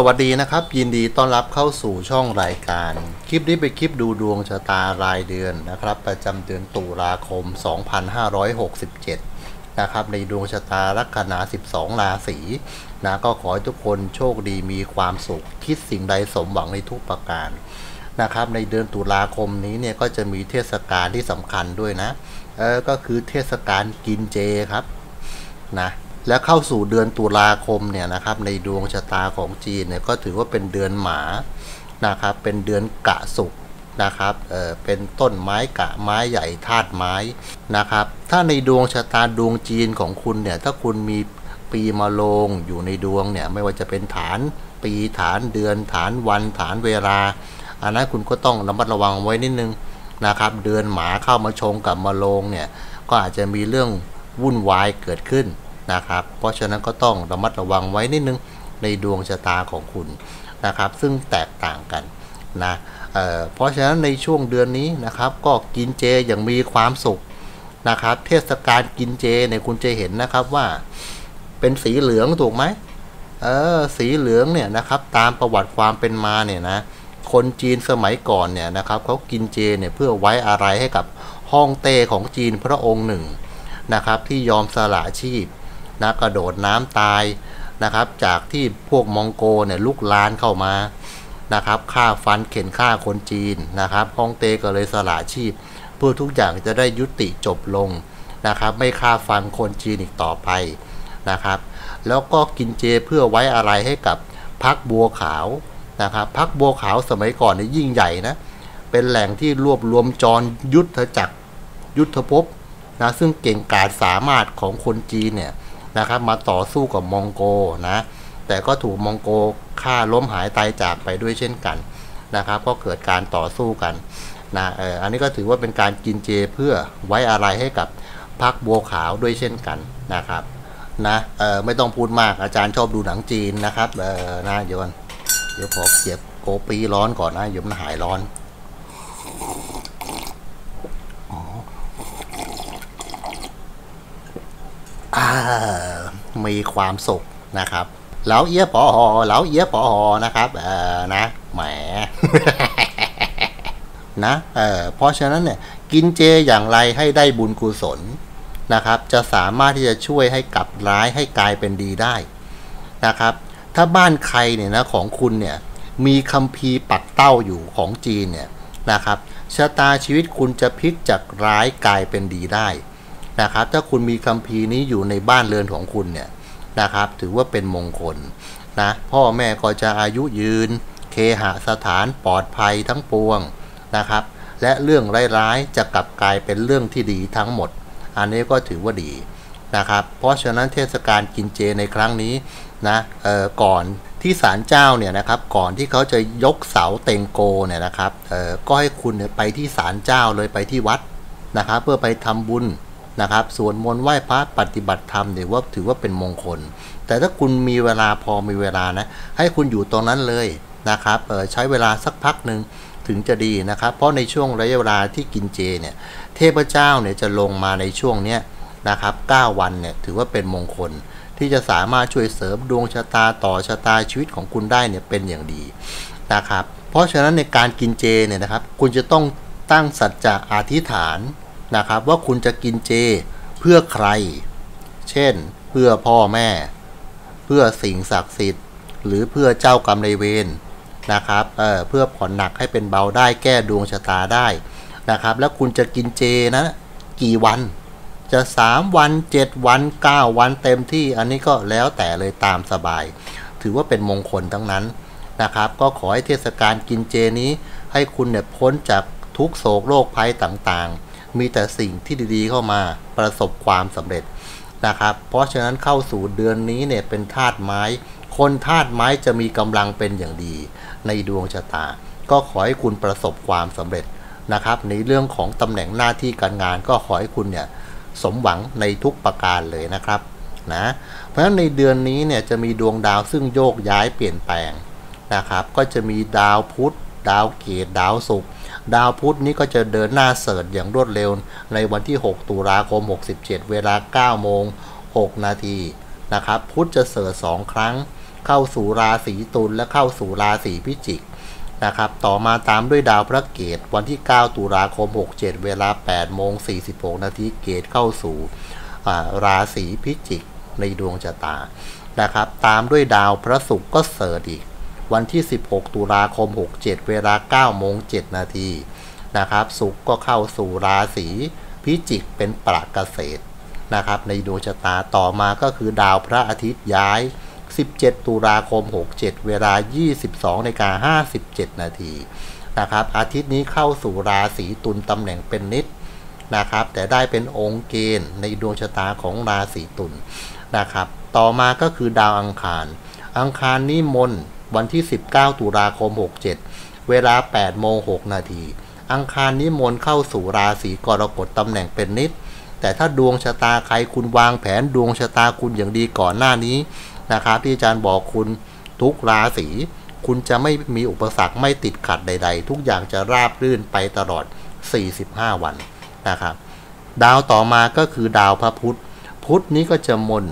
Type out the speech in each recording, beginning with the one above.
สวัสดีนะครับ ยินดีต้อนรับเข้าสู่ช่องรายการ คลิปนี้เป็นคลิปดูดวงชะตารายเดือนนะครับ ประจำเดือนตุลาคม 2567 นะครับ ในดวงชะตาลัคนา 12 ราศีนะก็ขอให้ทุกคนโชคดีมีความสุข คิดสิ่งใดสมหวังในทุกประการนะครับ ในเดือนตุลาคมนี้เนี่ยก็จะมีเทศกาลที่สำคัญด้วยนะเออก็คือเทศกาลกินเจครับนะ และเข้าสู่เดือนตุลาคมเนี่ยนะครับในดวงชะตาของจีนเนี่ยก็ถือว่าเป็นเดือนหมานะครับเป็นเดือนกะสุกนะครับเออเป็นต้นไม้กะไม้ใหญ่ธาตุไม้นะครับถ้าในดวงชะตาดวงจีนของคุณเนี่ยถ้าคุณมีปีมาลงอยู่ในดวงเนี่ยไม่ว่าจะเป็นฐานปีฐานเดือนฐานวันฐานเวลาอันนั้นคุณก็ต้องระมัดระวังไว้นิดนึงนะครับเดือนหมาเข้ามาชงกับมาลงเนี่ยก็อาจจะมีเรื่องวุ่นวายเกิดขึ้น นะครับ เพราะฉะนั้นก็ต้องระมัดระวังไว้นิดนึงในดวงชะตาของคุณนะครับ ซึ่งแตกต่างกันนะเเพราะฉะนั้นในช่วงเดือนนี้นะครับ ก็กินเจอย่างมีความสุขนะครับ เทศกาลกินเจเนี่ยคุณจะเห็นนะครับว่าเป็นสีเหลืองถูกไหมเออสีเหลืองเนี่ยนะครับตามประวัติความเป็นมาเนี่ยนะคนจีนสมัยก่อนเนี่ยนะครับเขากินเจเนี่ยเพื่อไว้อะไรให้กับห้องเต้ของจีนพระองค์หนึ่งนะครับ ที่ยอมสละชีพ นะกระโดดน้ำตายนะครับ จากที่พวกมองโกเนี่ยลุกลานเข้ามานะครับฆ่าฟันเข็นฆ่าคนจีนนะครับฮ่องเต้ก็เลยสละชีพ เพื่อทุกอย่างจะได้ยุติจบลงนะครับ ไม่ฆ่าฟันคนจีนอีกต่อไปนะครับ แล้วก็กินเจเพื่อไว้อะไรให้กับพักบัวขาวนะครับพักบัวขาวสมัยก่อนนี่ยยิ่งใหญ่นะเป็นแหล่งที่รวบรวมจรยุทธจักรยุทธภพนะซึ่งเก่งกาจสามารถของคนจีนเนี่ย นะครับมาต่อสู้กับมองโกนะ แต่ก็ถูกมองโกฆ่าล้มหายตายจากไปด้วยเช่นกันนะครับ ก็เกิดการต่อสู้กันนะเอออันนี้ก็ถือว่าเป็นการกินเจเพื่อไว้อะไรให้กับพักบัวขาวด้วยเช่นกันนะครับนะเออไม่ต้องพูดมากอาจารย์ชอบดูหนังจีนนะครับเออนะเดี๋ยวก่อนเดี๋ยวขอเก็บโกปีร้อนก่อนนะเดี๋ยวมันหายร้อน มีความสุขนะครับแล้วเอียปอหอแล้วเอียปอหอนะครับเออนะแหมนะเออเพราะฉะนั้นเนี่ยกินเจอย่างไรให้ได้บุญกุศลนะครับ จะสามารถที่จะช่วยให้กลับร้ายให้กลายเป็นดีได้นะครับ ถ้าบ้านใครเนี่ยนะของคุณเนี่ยมีคัมภีร์ปักเต้าอยู่ของจีนเนี่ยนะครับชะตาชีวิตคุณจะพลิกจากร้ายกลายเป็นดีได้ นะครับ ถ้าคุณมีคัมภีร์นี้อยู่ในบ้านเรือนของคุณเนี่ยนะครับ ถือว่าเป็นมงคลนะพ่อแม่ก็จะอายุยืน เคหสถานปลอดภัยทั้งปวงนะครับ และเรื่องร้ายๆจะกลับกลายเป็นเรื่องที่ดีทั้งหมด อันนี้ก็ถือว่าดีนะครับ เพราะฉะนั้นเทศกาลกินเจในครั้งนี้นะเออก่อนที่ศาลเจ้าเนี่ยนะครับก่อนที่เขาจะยกเสาเต็งโกเนี่ยนะครับเออก็ให้คุณไปที่ศาลเจ้าเลยไปที่วัดนะครับ เพื่อไปทำบุญ นะครับสวดมนต์ไหว้พระปฏิบัติธรรมเนี่ยว่าถือว่าเป็นมงคล แต่ถ้าคุณมีเวลาพอมีเวลานะ ให้คุณอยู่ตรงนั้นเลยนะครับใช้เวลาสักพักหนึ่งถึงจะดีนะครับ เพราะในช่วงระยะเวลาที่กินเจเนี่ยเทพเจ้าเนี่ยจะลงมาในช่วงเนี้ยนะครับ 9 วันเนี่ยถือว่าเป็นมงคล ที่จะสามารถช่วยเสริมดวงชะตาต่อชะตาชีวิตของคุณได้เนี่ยเป็นอย่างดีนะครับ เพราะฉะนั้นในการกินเจเนี่ยนะครับ คุณจะต้องตั้งสัจจะอธิษฐาน นะครับว่าคุณจะกินเจเพื่อใคร เช่น เพื่อพ่อแม่ เพื่อสิ่งศักดิ์สิทธิ์ หรือเพื่อเจ้ากรรมนายเวรนะครับเเพื่อผ่อนหนักให้เป็นเบาได้แก้ดวงชะตาได้นะครับ แล้วคุณจะกินเจนะกี่วันจะ 3 วัน 7 วัน 9 วันเต็มที่อันนี้ก็แล้วแต่เลยตามสบาย ถือว่าเป็นมงคลทั้งนั้นนะครับ ก็ขอให้เทศกาลกินเจนี้ ให้คุณเนี่ยพ้นจากทุกโศกโรคภัยต่างๆ มีแต่สิ่งที่ดีๆเข้ามาประสบความสำเร็จนะครับ เพราะฉะนั้นเข้าสู่เดือนนี้เนี่ยเป็นธาตุไม้ คนธาตุไม้จะมีกำลังเป็นอย่างดี ในดวงชะตา ก็ขอให้คุณประสบความสำเร็จนะครับ ในเรื่องของตำแหน่งหน้าที่การงานก็ขอให้คุณเนี่ยสมหวังในทุกประการเลยนะครับนะเพราะฉะนั้นในเดือนนี้เนี่ยจะมีดวงดาวซึ่งโยกย้ายเปลี่ยนแปลงนะครับ ก็จะมีดาวพุธ ดาวเกตดาวศุกร์ ดาวพุธนี้ก็จะเดินหน้าเสิร์ชอย่างรวดเร็ว ในวันที่ 6 ตุลาคม 67 เวลา 9 โมง 6 นาทีนะครับพุธจะเสิร์ช2ครั้ง เข้าสู่ราศีตุลและเข้าสู่ราศีพิจิกนะครับต่อมาตามด้วยดาวพระเกตวันที่ 9 ตุลาคม 67 เวลา 8 โมง 46 นาทีเกตเข้าสู่ราศีพิจิกในดวงชะตานะครับตามด้วยดาวพระศุกร์ก็เสริฐอีก วันที่ 16 ตุลาคม 67 เวลา9โมง7นาทีนะครับศุกก็เข้าสู่ราศีพิจิกเป็นประเกษตรนะครับในดวงชะตาต่อมาก็คือดาวพระอาทิตย์ย้าย 17 ตุลาคม 67 เวลา 22นาฬิกา57 นาทีนะครับอาทิตย์นี้เข้าสู่ราศีตุลตำแหน่งเป็นนิดนะครับแต่ได้เป็นองค์เกณฑ์ในดวงชะตาของราศีตุลนะครับต่อมาก็คือดาวอังคาร อังคารนิมนต์ วันที่ 19 ตุลาคม 67 เวลา 8 โมง 6 นาที อังคารนิมนต์เข้าสู่ราศีกรกฎตำแหน่งเป็นนิด แต่ถ้าดวงชะตาใครคุณวางแผนดวงชะตาคุณอย่างดีก่อนหน้านี้นะครับที่อาจารย์บอกคุณทุกราศีคุณจะไม่มีอุปสรรคไม่ติดขัดใด ๆ ทุกอย่างจะราบรื่นไปตลอด 45 วันนะครับ ดาวต่อมาก็คือดาวพระพุธ พุธนี้ก็จะมน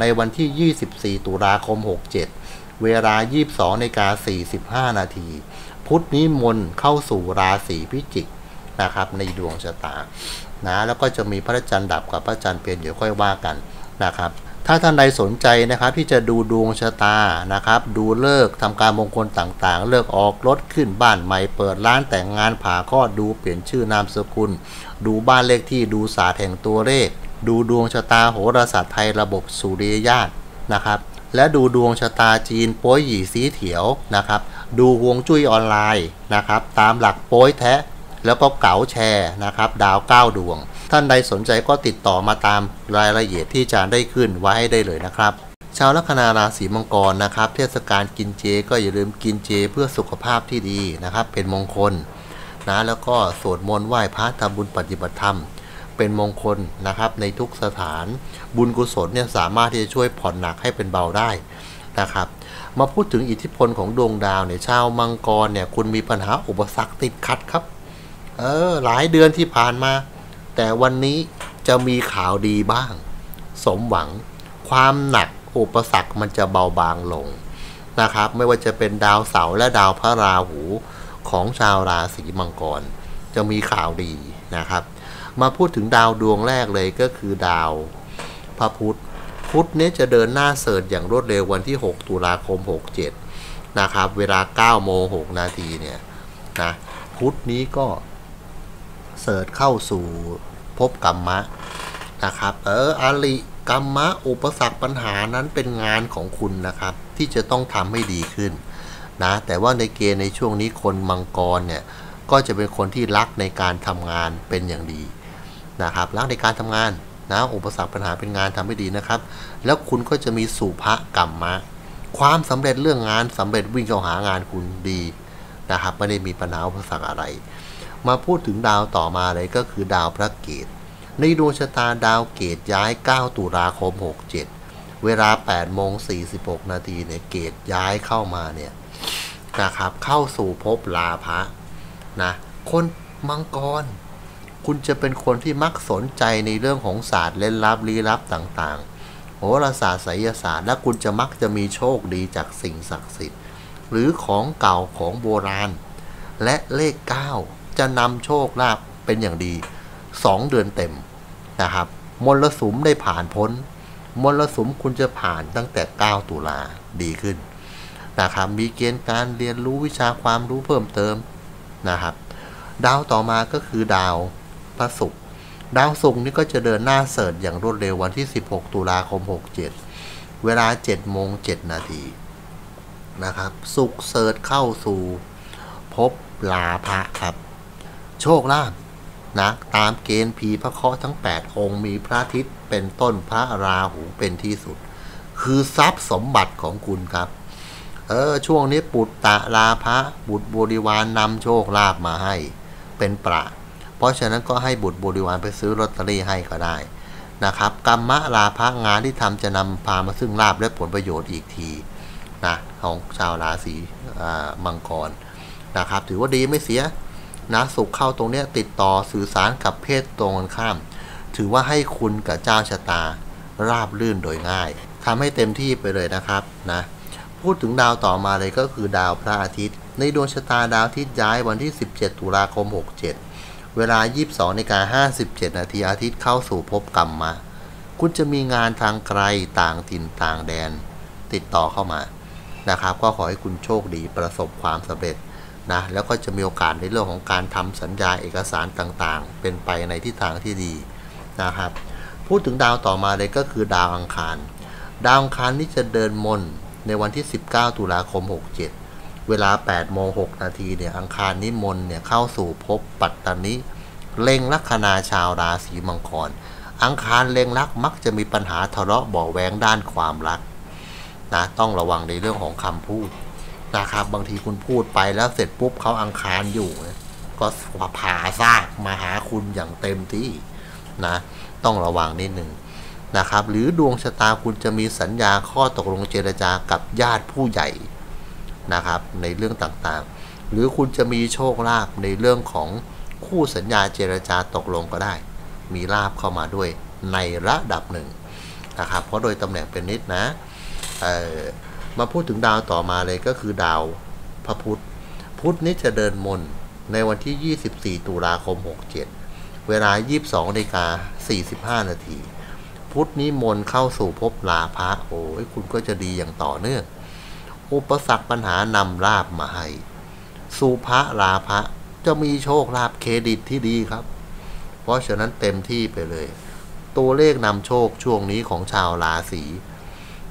ในวันที่ 24 ตุลาคม 67 เวลา 22นาฬิกา45 นาที พุธนี้มนเข้าสู่ราศีพิจิกนะครับ ในดวงชะตา นะ แล้วก็จะมีพระจันทร์ดับกับพระจันทร์เปลี่ยนเดี๋ยวค่อยว่ากันนะครับ ถ้าท่านใดสนใจนะครับ ที่จะดูดวงชะตานะครับ ดูเลิกทำการมงคลต่างๆ เลิกออกรถขึ้นบ้านใหม่เปิดร้านแต่งงานผ่าคลอดดูเปลี่ยนชื่อนามสกุล ดูบ้านเลขที่ดูศาสตร์แห่งตัวเลข ดูดวงชะตาโหราศาสตร์ไทยระบบสุริยญาตนะครับ และดูดวงชะตาจีนโป้ยหยี่สีเถียวนะครับ ดูฮวงจุ้ยออนไลน์นะครับ ตามหลักโป้ยแท้แล้วก็เก๋าแชร์นะครับ ดาว9ดวง ท่านใดสนใจก็ติดต่อมาตามรายละเอียดที่อาจารย์ได้ขึ้นไว้ให้ได้เลยนะครับ ชาวลัคนาราศีมังกรนะครับ เทศกาลกินเจก็อย่าลืมกินเจเพื่อสุขภาพที่ดีนะครับ เป็นมงคลนะแล้วก็สวดมนต์ไหว้พระทำบุญปฏิบัติธรรม เป็นมงคลนะครับ ในทุกสถาน บุญกุศลเนี่ยสามารถที่จะช่วยผ่อนหนักให้เป็นเบาได้นะครับ มาพูดถึงอิทธิพลของดวงดาวเนี่ยชาวมังกรเนี่ยคุณมีปัญหาอุปสรรคติดขัดครับ เออหลายเดือนที่ผ่านมา แต่วันนี้จะมีข่าวดีบ้าง สมหวัง ความหนักอุปสรรคมันจะเบาบางลงนะครับ ไม่ว่าจะเป็นดาวเสาร์และดาวพระราหูของชาวราศีมังกร จะมีข่าวดีนะครับ มาพูดถึงดาวดวงแรกเลยก็คือดาวพระพุธพุธนี้จะเดินหน้าเสิร์ชอย่างรวดเร็ววันที่ 6 ตุลาคม 67 นะครับ เวลา9โมง6นาทีเนี่ยนะพุธนี้ก็เสิร์ชเข้าสู่พบกรรมะนะครับเอออาริกรรมะอุปสรรคปัญหานั้นเป็นงานของคุณนะครับ ที่จะต้องทำให้ดีขึ้นนะแต่ว่าในเกณฑ์ในช่วงนี้คนมังกรเนี่ยก็จะเป็นคนที่รักในการทำงานเป็นอย่างดี นะครับรักในการทำงานนะอุปสรรคปัญหาเป็นงานทำให้ดีนะครับ แล้วคุณก็จะมีสุภกรรมมะความสำเร็จเรื่องงานสำเร็จวิ่งเข้าหางานคุณดีนะครับไม่ได้มีปัญหาอุปสรรคอะไร มาพูดถึงดาวต่อมาเลยก็คือดาวพระเกตในดวงชะตาดาวเกตย้าย 9 ตุลาคม 67 เวลา8โมง46 นาทีเนี่ยเกตย้ายเข้ามาเนี่ยนะครับเข้าสู่ภพลาภะนะคนมังกร คุณจะเป็นคนที่มักสนใจในเรื่องของศาสตร์เล่นลับลี้ลับต่างๆ โหราศาสตร์ไสยศาสตร์ และคุณจะมักจะมีโชคดีจากสิ่งศักดิ์สิทธิ์ หรือของเก่าของโบราณ และเลข 9 จะนำโชคลาภเป็นอย่างดี 2 เดือนเต็มนะครับมรสุมได้ผ่านพ้นมรสุมคุณจะผ่านตั้งแต่ 9 ตุลาดีขึ้นนะครับมีเกณฑ์การเรียนรู้วิชาความรู้เพิ่มเติมนะครับ ดาวต่อมาก็คือดาว พระศุกร์ดาวศุกร์นี่ก็จะเดินหน้าเสิร์ชอย่างรวดเร็ววันที่ 16 ตุลาคม 67 เวลา7โมง7นาทีนะครับศุกร์เสิร์ชเข้าสู่พบลาภะครับ โชคลาภนะตามเกณฑ์ผีพระเคราะห์ทั้ง 8 องค์มีพระอาทิตย์เป็นต้นพระราหูเป็นที่สุด คือทรัพย์สมบัติของคุณครับ เออช่วงนี้ปุตตะลาภะบุตรบริวารนนำโชคลาภมาให้ เป็นประ ราะฉะนั้นก็ให้บุตรบริวารไปซื้อลอตเตอรี่ให้ก็ได้นะครับกรรมะลาภะงานที่ทำจะนำพามาซึ่งลาภและผลประโยชน์อีกทีนะของชาวราศีมังกรนะครับ ถือว่าดีไม่เสียนะสุขเข้าตรงนี้ติดต่อสื่อสารกับเพศตรงกันข้าม ถือว่าให้คุณกับเจ้าชะตาราบลื่นโดยง่ายทำให้เต็มที่ไปเลยนะครับนะพูดถึงดาวต่อมาเลยก็คือดาวพระอาทิตย์ ในดวงชะตาดาวอาทิตย์ย้ายวันที่ 17 ตุลาคม 67 เวลา 22นกา57 นาทีอาทิตย์เข้าสู่ภพกรรมมา คุณจะมีงานทางไกลต่างถิ่นต่างแดน ติดต่อเข้ามานะครับ ก็ขอให้คุณโชคดีประสบความสำเร็จนะแล้วก็จะมีโอกาสในเรื่องของการทำสัญญาเอกสารต่างๆ เป็นไปในทิศทางที่ดีนะครับ พูดถึงดาวต่อมาเลยก็คือดาวอังคาร ดาวอังคารนี่จะเดินมนในวันที่ 19 ตุลาคม 67 เวลา8โมง6นาทีเนี่ยอังคารนิมนต์เนี่ยเข้าสู่ภพปัตตานิเล็งลัคนาชาวราศีมังกร อังคารเล็งลักมักจะมีปัญหาทะเลาะเบาแวงด้านความรักนะต้องระวังในเรื่องของคำพูดนะครับบางทีคุณพูดไปแล้วเสร็จปุ๊บเขาอังคารอยู่ ก็ผ่าซากมาหาคุณอย่างเต็มที่นะต้องระวังนิดหนึ่งนะครับ หรือดวงชะตาคุณจะมีสัญญาข้อตกลงเจรจากับญาติผู้ใหญ่ นะครับในเรื่องต่างๆ หรือคุณจะมีโชคลาภในเรื่องของคู่สัญญาเจรจาตกลงก็ได้ มีลาบเข้ามาด้วยในระดับหนึ่งนะครับเพราะโดยตำแหน่งเป็นนิดนะมาพูดถึงดาวต่อมาเลยก็คือดาวพระพุธพุธนี้จะเดินมนในวันที่ 24 ตุลาคม 67 เวลา 22นาฬิกา45 นาที พุธนี้มนเข้าสู่ภพลาภะโอ้ยคุณก็จะดีอย่างต่อเนื่อง อุปสรรคปัญหานำลาบมาให้สุภะลาภะจะมีโชคลาภเครดิตที่ดีครับ เพราะฉะนั้นเต็มที่ไปเลย ตัวเลขนำโชคช่วงนี้ของชาวราศี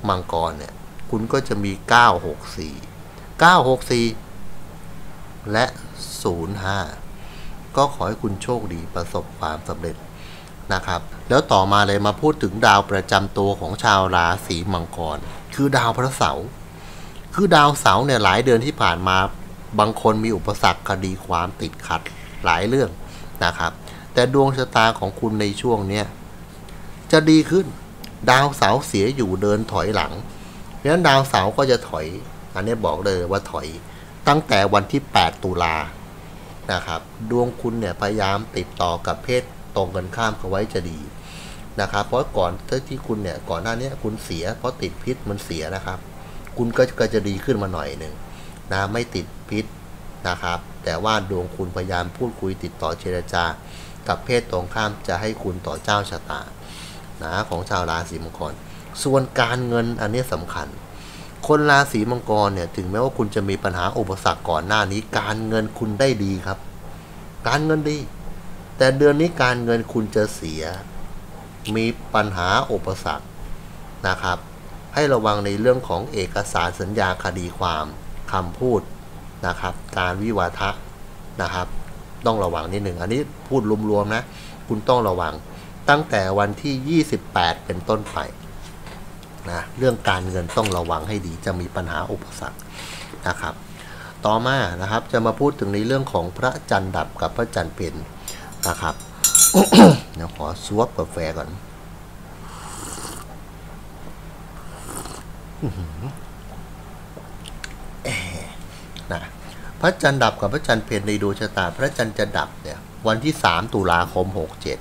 มังกรเนี่ย คุณก็จะมี 964 964 และ 05 ก็ขอให้คุณโชคดีประสบความสำเร็จนะครับ แล้วต่อมาเลยมาพูดถึงดาวประจำตัวของชาวราศีมังกร คือดาวพระเสาร์ คือดาวเสาร์เนี่ยหลายเดือนที่ผ่านมาบางคนมีอุปสรรคคดีความติดขัดหลายเรื่องนะครับ แต่ดวงชะตาของคุณในช่วงเนี้จะดีขึ้น ดาวเสาร์เสียอยู่เดินถอยหลังเพราะฉะนั้นดาวเสาร์ก็จะถอย อันนี้บอกเลยว่าถอย ตั้งแต่วันที่ 8 ตุลานะครับ ดวงคุณเนี่ยพยายามติดต่อกับเพศตรงกันข้ามเขาไว้จะดีนะครับ เพราะก่อนที่คุณเนี่ยก่อนหน้านี้คุณเสียเพราะติดพิษมันเสียนะครับ คุณก็ก็จะดีขึ้นมาหน่อยหนึ่งนะไม่ติดพิษนะครับ แต่ว่าดวงคุณพยายามพูดคุยติดต่อเจรจา กับเพศตรงข้ามจะให้คุณต่อเจ้าชะตานะของชาวราศีมังกร ส่วนการเงินอันนี้สำคัญ คนราศีมังกรเนี่ยถึงแม้ว่าคุณจะมีปัญหาอุปสรรคก่อนหน้านี้ การเงินคุณได้ดีครับ การเงินดี แต่เดือนนี้การเงินคุณจะเสีย มีปัญหาอุปสรรคนะครับ ให้ระวังในเรื่องของเอกสารสัญญาคดีความคำพูดนะครับ การวิวาทะนะครับ ต้องระวังนิดหนึ่ง อันนี้พูดรวมๆนะ คุณต้องระวังตั้งแต่วันที่ 28 เป็นต้นไปนะเรื่องการเงินต้องระวังให้ดีจะมีปัญหาอุปสรรคนะครับ ต่อมานะครับจะมาพูดถึงในเรื่องของพระจันทร์ดับกับพระจันทร์เป็นนะครับเดี๋ยวขอซวบกาแฟก่อน นะพระจันทร์ดับกับพระจันทร์เพนในดวงชะตา พระจันทร์จะดับเนี่ย วันที่ 3 ตุลาคม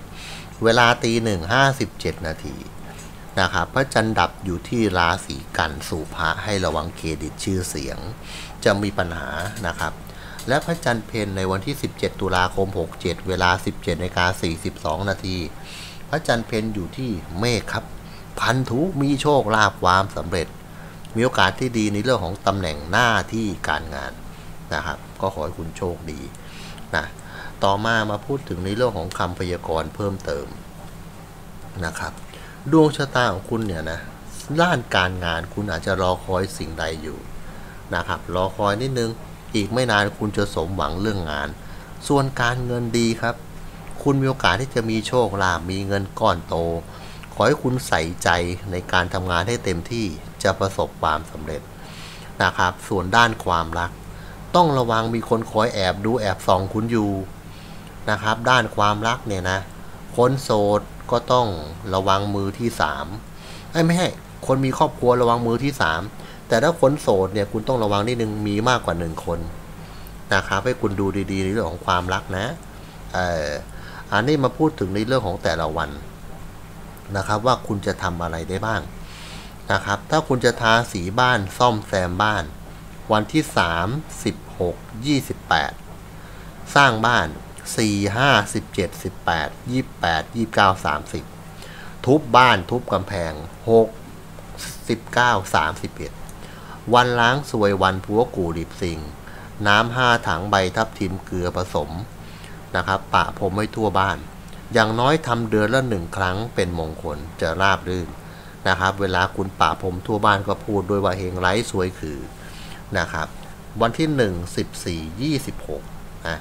67 เวลาตีหนึ่งห้าสิบเจ็ดนาทีนะครับพระจันทร์ดับอยู่ที่ราศีกันสู่พระให้ระวังเครดิตชื่อเสียง จะมีปัญหานะครับ และพระจันทร์เพนในวันที่ 17 ตุลาคม 67 เวลา 17นาฬิกา42 นาที พระจันทร์เพนอยู่ที่เมฆครับ พันธุมีโชคลาภความสำเร็จ มีโอกาสที่ดีในเรื่องของตำแหน่งหน้าที่การงานนะครับ ก็ขอให้คุณโชคดีนะต่อมามาพูดถึงในเรื่องของคำพยากรณ์เพิ่มเติมนะครับ ดวงชะตาของคุณเนี่ยนะด้านการงานคุณอาจจะรอคอยสิ่งใดอยู่นะครับ รอคอยนิดนึงอีกไม่นานคุณจะสมหวังเรื่องงาน ส่วนการเงินดีครับ คุณมีโอกาสที่จะมีโชคลาภมีเงินก้อนโต ขอให้คุณใส่ใจในการทำงานให้เต็มที่ จะประสบความสำเร็จนะครับ ส่วนด้านความรัก ต้องระวังมีคนคอยแอบดูแอบส่องคุณอยู่นะครับ ด้านความรักเนี่ยนะ คนโสดก็ต้องระวังมือที่สามไม่ให้คนมีครอบครัวระวังมือที่สามแต่ถ้าคนโสดเนี่ยคุณต้องระวังนิดนึงมีมากกว่าหนึ่งคนนะครับให้คุณดูดีๆในเรื่องของความรักนะเอออันนี้มาพูดถึงในเรื่องของแต่ละวันนะครับว่าคุณจะทำอะไรได้บ้าง นะครับ ถ้าคุณจะทาสีบ้านซ่อมแซมบ้าน วันที่ 3 16 28 สร้างบ้าน 4 5 17 18 28 29 30 ทุบบ้านทุบกำแพง 6 19 31 วันล้างสวยวันพัวกูดิบสิง น้ำห้าถังใบทับทิมเกลือผสมนะครับปะผมไม่ทั่วบ้าน อย่างน้อยทำเดือนละหนึ่งครั้งเป็นมงคลจะราบรื่น นะครับ เวลาคุณปะผมทั่วบ้านก็พูดด้วยว่าเฮงไร้สวยคือนะครับ วันที่ 1 14 26นะ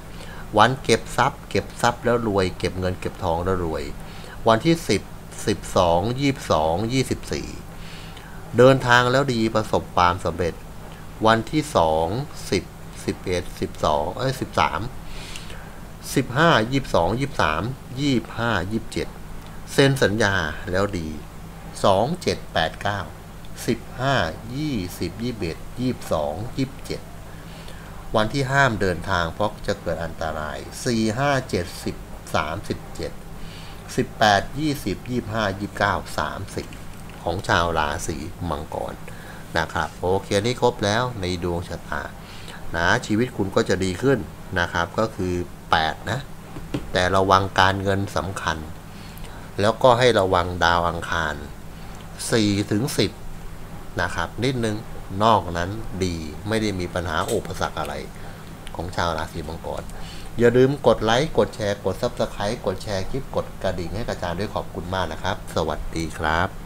วันเก็บทรัพย์ เก็บทรัพย์แล้วรวย เก็บเงินเก็บทองแล้วรวย วันที่ 10 12 22 24 เดินทางแล้วดีประสบความสำเร็จ วันที่ 2 10 11 12เอ้ย13 15 22 23 25 27เซ็นสัญญาแล้วดี 2 7 8 9 15 20 21 22 27 วันที่ห้ามเดินทางเพราะจะเกิดอันตราย 4 5 7 10 37 18 20 25 29 30 ของชาวราศีมังกรนะครับ โอเคนี่ครบแล้วในดวงชะตานะชีวิตคุณก็จะดีขึ้นนะครับ ก็คือ 8 นะ แต่ระวังการเงินสำคัญ แล้วก็ให้ระวังดาวอังคาร 4ถึง10 นะครับ นิดนึงนอกนั้นดีไม่ได้มีปัญหาอุปสรรคอะไรของชาวราศีมังกร อย่าลืมกดไลค์ กดแชร์ กด Subscribe กดแชร์คลิป กดกระดิ่งให้กระจายด้วยขอบคุณมากนะครับ สวัสดีครับ